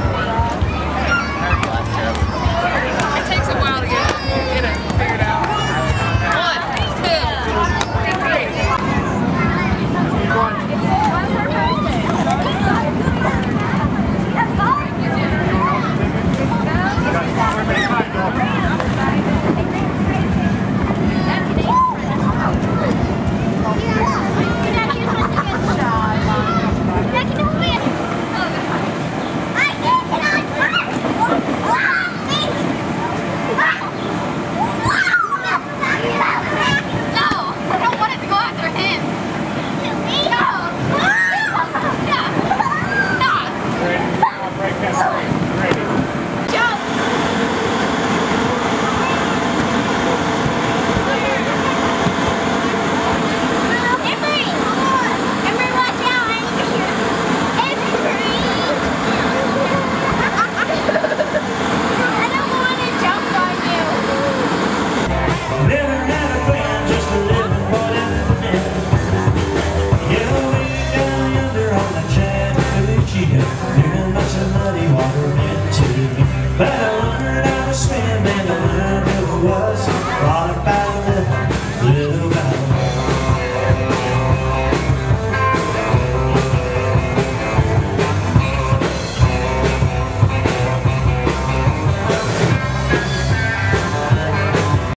now.